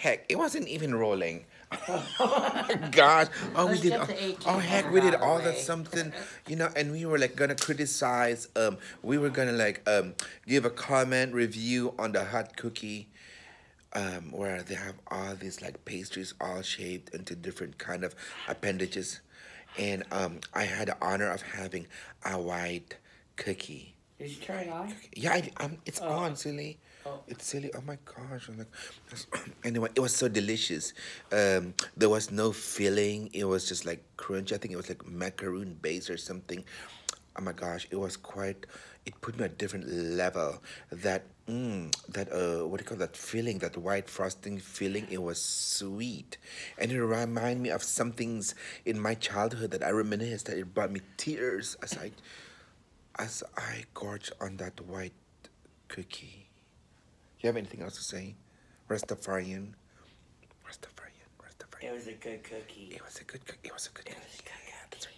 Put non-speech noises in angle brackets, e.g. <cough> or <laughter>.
heck, it wasn't even rolling. oh <laughs> my gosh! Oh, we Let's did. get Oh, heck, we did out of the all that something, you know. And we were like gonna criticize. Um, we were gonna like um give a comment review on the hot cookie. Um, where they have all these like pastries all shaped into different kind of appendages, and um, I had the honor of having a white cookie. Did you turn it on? Yeah, I, um, it's on, silly. Oh. It's silly. Oh my gosh! I'm like, <clears throat> anyway, it was so delicious. Um, there was no filling. It was just like crunchy. I think it was like macaroon base or something. Oh my gosh! It was quite. It put me at a different level. That mm, that uh, what do you call that filling? That white frosting filling. It was sweet, and it reminded me of some things in my childhood that I reminisced. That it brought me tears as I as I gorge on that white cookie. You have anything else to say? Rastafarian. Rastafarian. Rastafarian. It was a good cookie. It was a good cookie. It was a good It